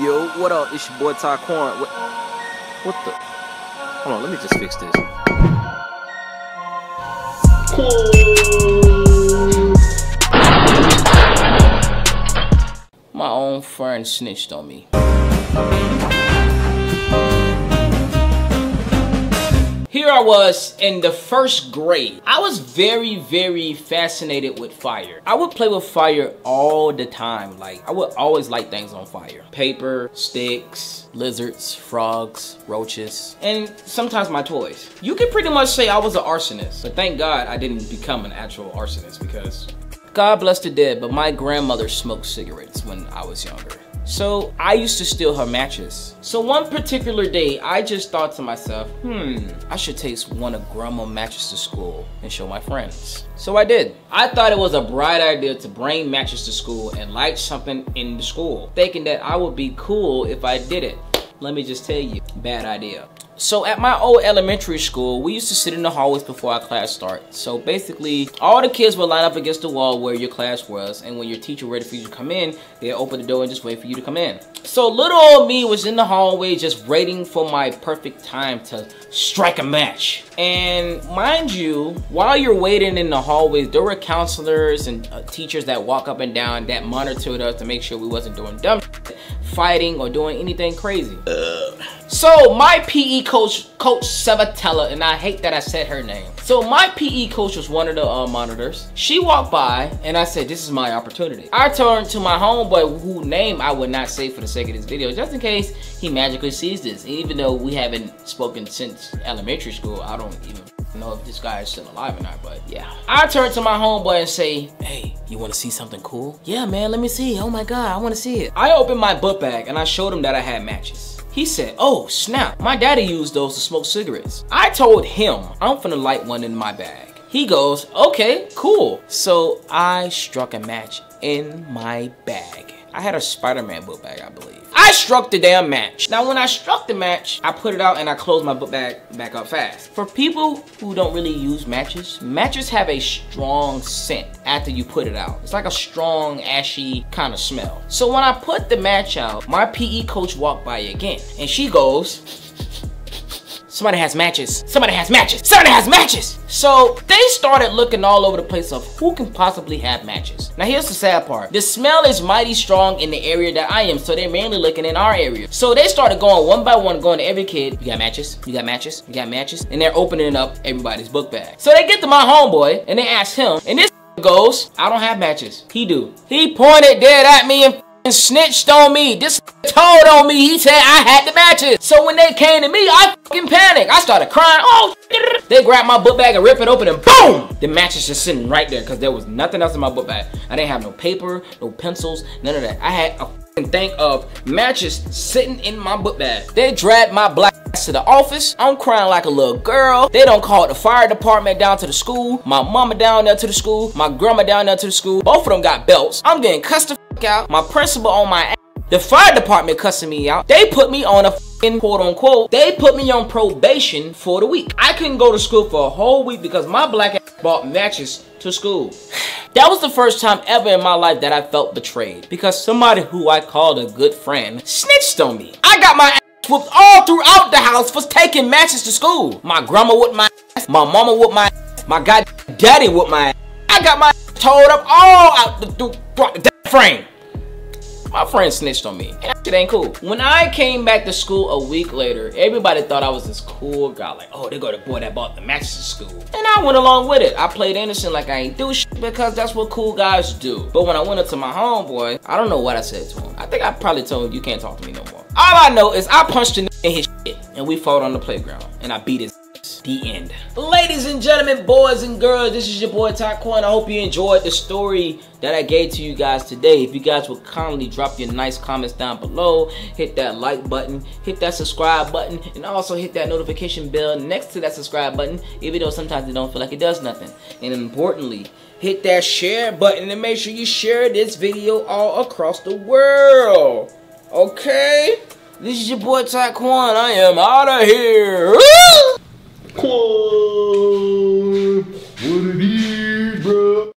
Yo, what up? It's your boy Tyquonne. What, what the? Hold on, let me just fix this. My own friend snitched on me. I was in the first grade. I was very, very fascinated with fire. I would play with fire all the time. Like, I would always light things on fire. Paper, sticks, lizards, frogs, roaches, and sometimes my toys. You could pretty much say I was an arsonist, but thank God I didn't become an actual arsonist because God bless the dead, but my grandmother smoked cigarettes when I was younger. So I used to steal her matches. So one particular day, I just thought to myself, hmm, I should take one of grandma's matches to school and show my friends. So I did. I thought it was a bright idea to bring matches to school and light something in the school, thinking that I would be cool if I did it. Let me just tell you, bad idea. So at my old elementary school, we used to sit in the hallways before our class starts. So basically, all the kids would line up against the wall where your class was, and when your teacher ready for you to come in, they'd open the door and just wait for you to come in. So little old me was in the hallway just waiting for my perfect time to strike a match. And mind you, while you're waiting in the hallways, there were counselors and uh, teachers that walk up and down that monitored us to make sure we wasn't doing dumb fighting or doing anything crazy. So my PE coach, Coach Savatella, and I hate that I said her name. So my PE coach was one of the uh, monitors. She walked by and I said, this is my opportunity. I turned to my homeboy whose name I would not say for the sake of this video, just in case he magically sees this. Even though we haven't spoken since elementary school, I don't even know if this guy is still alive or not, but yeah. I turn to my homeboy and say, hey, you wanna see something cool? Yeah, man, let me see. Oh my God, I wanna see it. I opened my book bag and I showed him that I had matches. He said, oh snap, my daddy used those to smoke cigarettes. I told him, I'm finna light one in my bag. He goes, okay, cool. So I struck a match in my bag. I had a Spider-Man book bag, I believe. I struck the damn match. Now, when I struck the match, I put it out and I closed my book bag back up fast. For people who don't really use matches, matches have a strong scent after you put it out. It's like a strong, ashy kind of smell. So when I put the match out, my PE coach walked by again and she goes, Somebody has matches. Somebody has matches. Somebody has matches. So they started looking all over the place of who can possibly have matches. Now here's the sad part. The smell is mighty strong in the area that I am, so they're mainly looking in our area. So they started going one by one, going to every kid. You got matches? You got matches? You got matches? And they're opening up everybody's book bag. So they get to my homeboy and they ask him, and this goes, I don't have matches. He do. He pointed dead at me and snitched on me. This told on me. He said I had the matches. So when they came to me, I fucking panicked. I started crying. Oh, they grabbed my book bag and rip it open and boom! The matches just sitting right there because there was nothing else in my book bag. I didn't have no paper, no pencils, none of that. I had a fucking thing of matches sitting in my book bag. They dragged my black ass to the office. I'm crying like a little girl. They don't call the fire department down to the school. My mama down there to the school. My grandma down there to the school. Both of them got belts. I'm getting cussed out. My principal on my ass. The fire department cussing me out. They put me on a quote unquote, they put me on probation for the week. I couldn't go to school for a whole week because my black ass bought matches to school. That was the first time ever in my life that I felt betrayed because somebody who I called a good friend snitched on me. I got my ass whooped all throughout the house for taking matches to school. My grandma with my ass, my mama with my ass, my god daddy with my ass. I got my ass told up all out the, the, the frame. My friend snitched on me. And that shit ain't cool. When I came back to school a week later, everybody thought I was this cool guy. Like, oh, they go the boy that bought the matches to school. And I went along with it. I played innocent like I ain't do shit because that's what cool guys do. But when I went up to my homeboy, I don't know what I said to him. I think I probably told him, you can't talk to me no more. All I know is I punched him in his shit. And we fought on the playground. And I beat his the end. Ladies and gentlemen, boys and girls, this is your boy Tyquonne. I hope you enjoyed the story that I gave to you guys today. If you guys would kindly drop your nice comments down below, hit that like button, hit that subscribe button, and also hit that notification bell next to that subscribe button, even though sometimes it don't feel like it does nothing. And importantly, hit that share button and make sure you share this video all across the world. Okay? This is your boy Tyquonne. I am out of here. Cool.